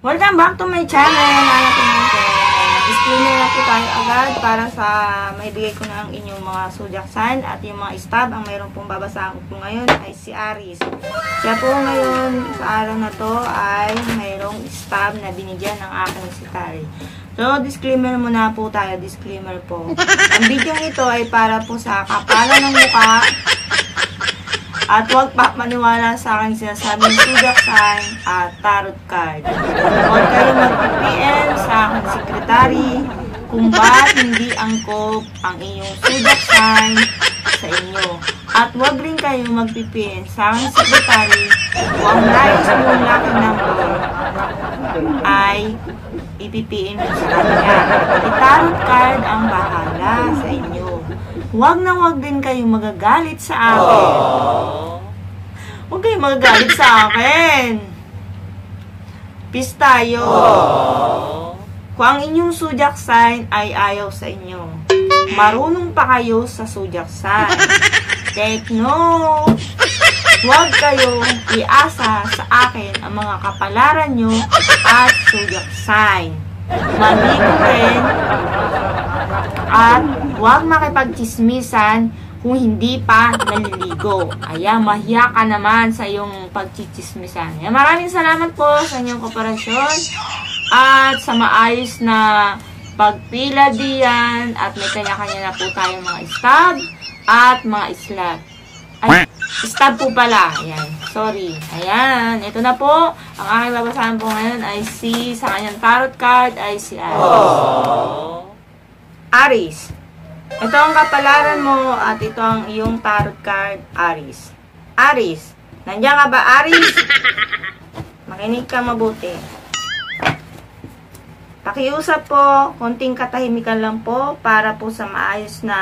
Welcome back to my channel, mga pinante. Disclaimer na po tayo agad para sa maibigay ko na ang inyong mga sign at yung mga stab. Ang mayroon pong babasahan ko po ngayon ay si Aries. Siya po ngayon sa araw na to ay mayroong stab na binigyan ng aking si Tari. So, disclaimer muna po tayo. Disclaimer po. Ang video ito ay para po sa kapalan ng mukha at huwag pa maniwala sa aking sinasabing sign at tarot card. Huwag kayo mag-PM sa aking sekretary kung ba't hindi angkop ang inyong sign sa inyo. At huwag rin kayo mag-PM sa aking sekretary kung ang nais mong lucky number ay ipipiin mo sa kanya. I-tarot card ang bahala sa inyo. Huwag na huwag din kayong magagalit sa akin. Huwag kayong magagalit sa akin. Peace tayo. Kung ang inyong zodiac sign ay ayaw sa inyo, marunong pa kayo sa zodiac sign. Take note. Huwag kayong iasa sa akin ang mga kapalaran nyo at zodiac sign. Maligo rin at huwag makipagchismisan kung hindi pa naliligo. Ayan, mahiya ka naman sa iyong pagchichismisan. Ayan, maraming salamat po sa inyong kooperasyon at sa maayos na pagpila diyan at may kanya-kanya na po tayong mga stab at mga slot. Ay, stab po pala. Ayan, sorry. Ayan, ito na po. Ang aking babasahan po ngayon ay si, sa kanyang tarot card ay si Aris. Aris. Ito ang kapalaran mo at ito ang iyong tarot card, Aris. Aris. Nandiyan ka ba, Aris? Makinig ka mabuti. Pakiusap po, konting katahimikan lang po para po sa maayos na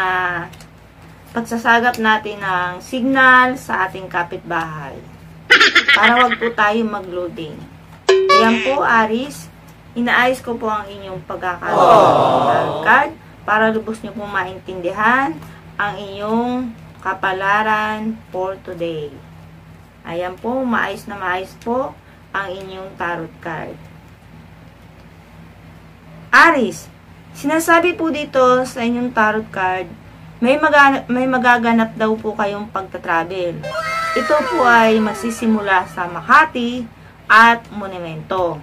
pagsasagap natin ng signal sa ating kapitbahay. Para wag po tayo mag-loading. Ayan po, Aris. Inaayos ko po ang inyong pagkakaroon card para lubos niyo po maintindihan ang inyong kapalaran for today. Ayan po, maayos na maayos po ang inyong tarot card. Aris, sinasabi po dito sa inyong tarot card, may, mag may magaganap daw po kayong pagta-travel. Ito po ay magsisimula sa Makati at Monumento.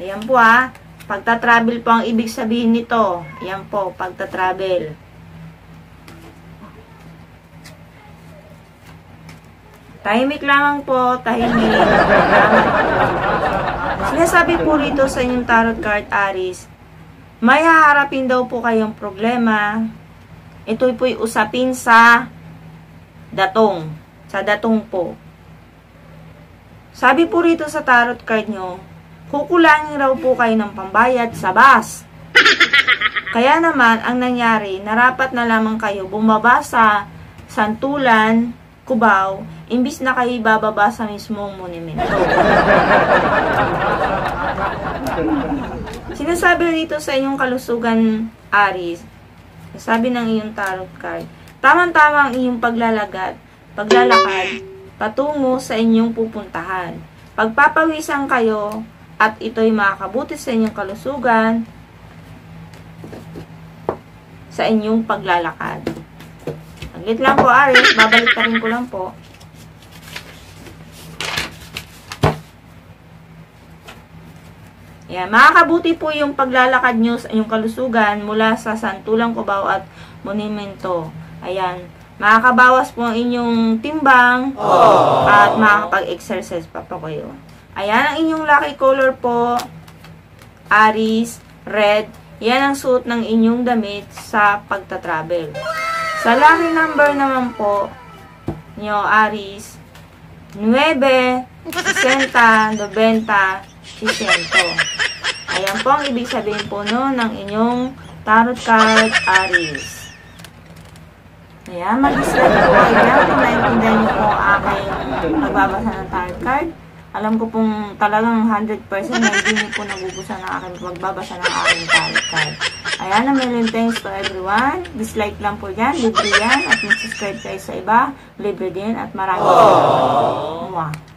Ayan po ah. Pagta-travel po ang ibig sabihin nito. Ayan po, pagta-travel. Tahimik lamang po, tahimik. Sinasabi po rito sa inyong tarot card, Aris, may haharapin daw po kayong problema. Ito po'y usapin sa datong. Sa datong po. Sabi po rito sa tarot card nyo, kukulangin raw po kayo ng pambayad sa bus. Kaya naman, ang nangyari, narapat na lamang kayo bumaba sa Santulan, Cubao, imbis na kayo bababa sa mismong monumento. Sinasabi dito sa inyong kalusugan, Aris, sabi ng iyong tarot card, tamang-tama ang iyong paglalagat, paglalakad, patungo sa inyong pupuntahan. Pagpapawisan kayo, at ito'y makakabuti sa inyong kalusugan, sa inyong paglalakad. Saglit lang po, Aris. Babalik ka rin ko lang po. Yan. Makakabuti po yung paglalakad nyo sa inyong kalusugan mula sa Santulang Cubao at Monumento. Ayan. Makakabawas po ang inyong timbang Aww. at makakapag-exercise pa po kayo. Ayan ang inyong lucky color po. Aris, red. Yan ang suot ng inyong damit sa pagta-travel. Sa lucky number naman po, nyo Aris, 9, 60, 90, 60. Ayan po ang ibig sabihin po no, ng inyong tarot card Aries. Ayan, mag-slide po kayo kung naintindihan niyo po aking magbabasa ng tarot card. Alam ko pong talagang 100% na hindi niyo po nagugusan ng aking magbabasa ng aking tarot card. Ayan, a million thanks to everyone. Dislike lang po yan, libre yan. At mag-subscribe kayo sa iba, libre din. At maraming salamat.